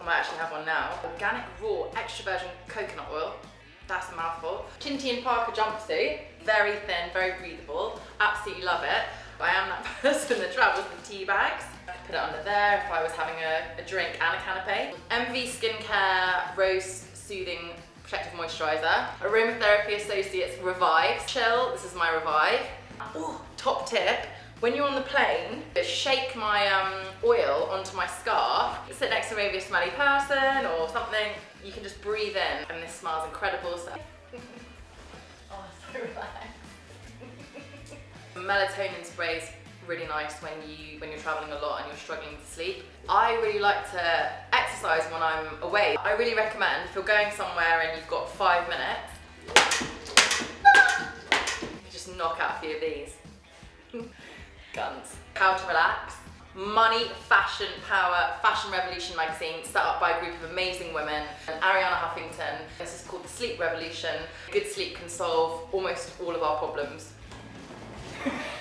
I might actually have one now. Organic raw extra virgin coconut oil. That's a mouthful. Chinti and Parker jumpsuit. Very thin, very breathable. Absolutely love it. I am that person that travels with tea bags. I could put it under there if I was having a, a drink and a canapé. MV Skincare Rose Soothing Protective Moisturiser. Aromatherapy Associates Revive. Chill, this is my Revive. Ooh, top tip, when you're on the plane, shake my um, oil onto my scarf, sit next to maybe a smelly person or something, you can just breathe in and this smells incredible. So oh, so relaxed. Melatonin spray is really nice when you when you're traveling a lot and you're struggling to sleep. I really like to exercise when I'm away. I really recommend if you're going somewhere and you've got five minutes, just knock out a few of these. Guns. How to relax. Money, Fashion, Power, Fashion Revolution magazine, set up by a group of amazing women. And Arianna Huffington. This is called the Sleep Revolution. Good sleep can solve almost all of our problems.